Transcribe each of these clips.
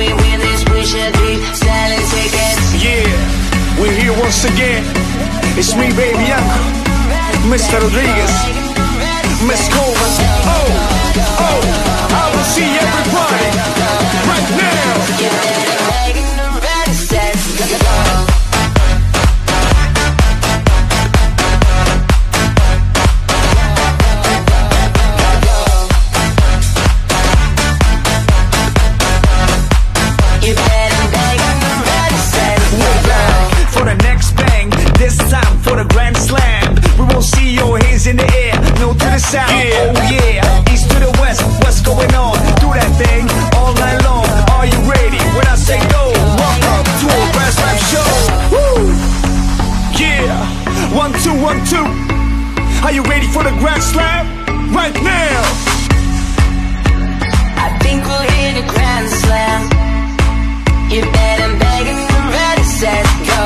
we win this. We should be selling tickets. Yeah, we're here once again. It's me, baby Mr. Rodrigezz, Miss Koman. Yeah. One two one two. Are you ready for the grand slam? Right now. I think we'll hit a grand slam. You better begging the ready set go.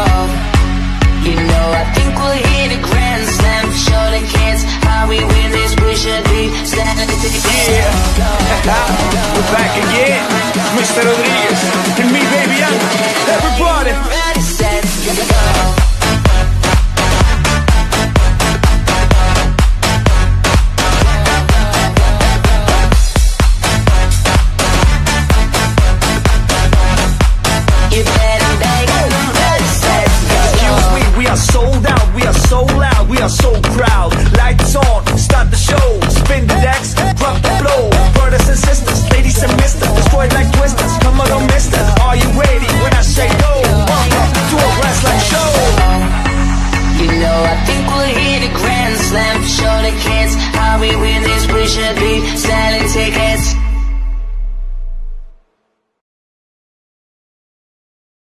You know I think we'll hit a grand slam. Show the kids how we win this. We should be standing together. We're back again. Mr. Rodrigezz are sold out, we are so loud, we are so proud. Lights on, start the show, spin the decks, drop the flow. Brothers and sisters, ladies and misters, destroy like twisters. Come on, don't miss us. Are you ready when I say go? Welcome to a wrestling show. You know, I think we'll hit a grand slam. Show the kids how we win this. We should be selling tickets.